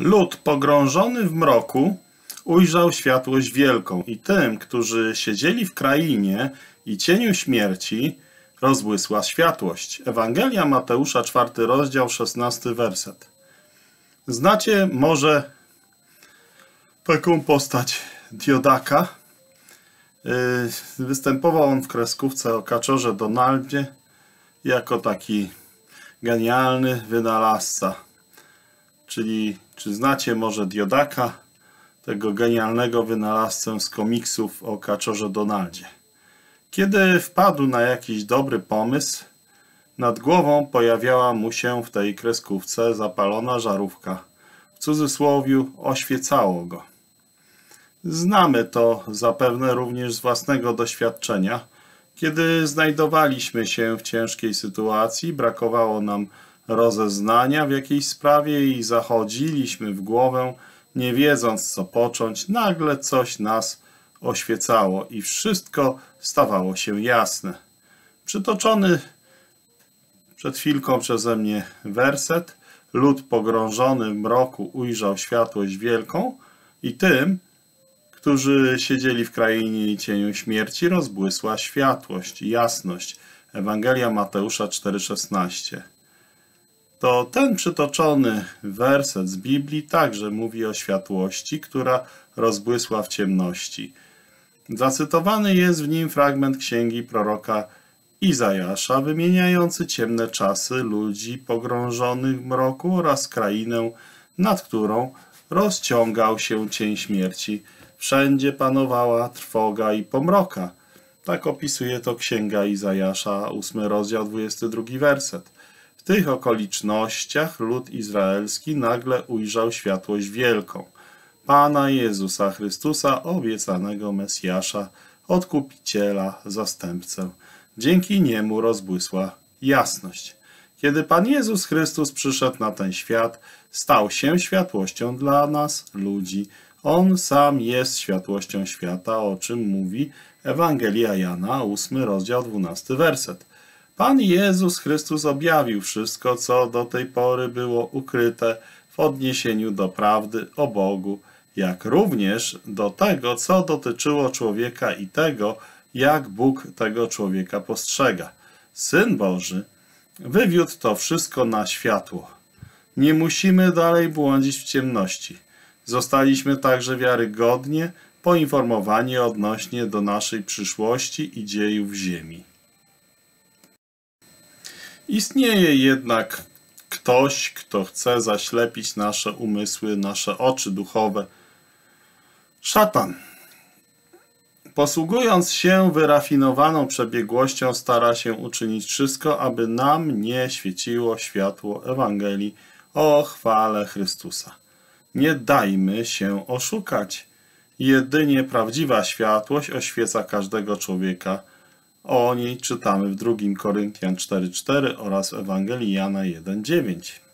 Lud pogrążony w mroku ujrzał światłość wielką i tym, którzy siedzieli w krainie i cieniu śmierci, rozbłysła światłość. Ewangelia Mateusza, czwarty rozdział, szesnasty werset. Znacie może taką postać Diodaka? Yy, występował on w kreskówce o kaczorze Donaldzie jako taki genialny wynalazca. Czyli, czy znacie może Diodaka, tego genialnego wynalazcę z komiksów o kaczorze Donaldzie? Kiedy wpadł na jakiś dobry pomysł, nad głową pojawiała mu się w tej kreskówce zapalona żarówka. W cudzysłowiu oświecało go. Znamy to zapewne również z własnego doświadczenia. Kiedy znajdowaliśmy się w ciężkiej sytuacji, brakowało nam rozeznania w jakiejś sprawie i zachodziliśmy w głowę, nie wiedząc co począć, nagle coś nas oświecało i wszystko stawało się jasne. Przytoczony przed chwilką przeze mnie werset, lud pogrążony w mroku ujrzał światłość wielką i tym, którzy siedzieli w krainie i cieniu śmierci, rozbłysła światłość, jasność. Ewangelia Mateusza 4,16 To ten przytoczony werset z Biblii także mówi o światłości, która rozbłysła w ciemności. Zacytowany jest w nim fragment księgi proroka Izajasza, wymieniający ciemne czasy ludzi pogrążonych w mroku oraz krainę, nad którą rozciągał się cień śmierci. Wszędzie panowała trwoga i pomroka. Tak opisuje to księga Izajasza, 8 rozdział, 22 werset. W tych okolicznościach lud izraelski nagle ujrzał światłość wielką. Pana Jezusa Chrystusa, obiecanego Mesjasza, Odkupiciela, Zastępcę. Dzięki niemu rozbłysła jasność. Kiedy Pan Jezus Chrystus przyszedł na ten świat, stał się światłością dla nas, ludzi. On sam jest światłością świata, o czym mówi Ewangelia Jana, 8 rozdział, 12 werset. Pan Jezus Chrystus objawił wszystko, co do tej pory było ukryte w odniesieniu do prawdy o Bogu, jak również do tego, co dotyczyło człowieka i tego, jak Bóg tego człowieka postrzega. Syn Boży wywiódł to wszystko na światło. Nie musimy dalej błądzić w ciemności. Zostaliśmy także wiarygodnie poinformowani odnośnie do naszej przyszłości i dziejów ziemi. Istnieje jednak ktoś, kto chce zaślepić nasze umysły, nasze oczy duchowe. Szatan. Posługując się wyrafinowaną przebiegłością, stara się uczynić wszystko, aby nam nie świeciło światło Ewangelii o chwale Chrystusa. Nie dajmy się oszukać. Jedynie prawdziwa światłość oświeca każdego człowieka. O niej czytamy w 2 Koryntian 4,4 oraz Ewangelii Jana 1,9.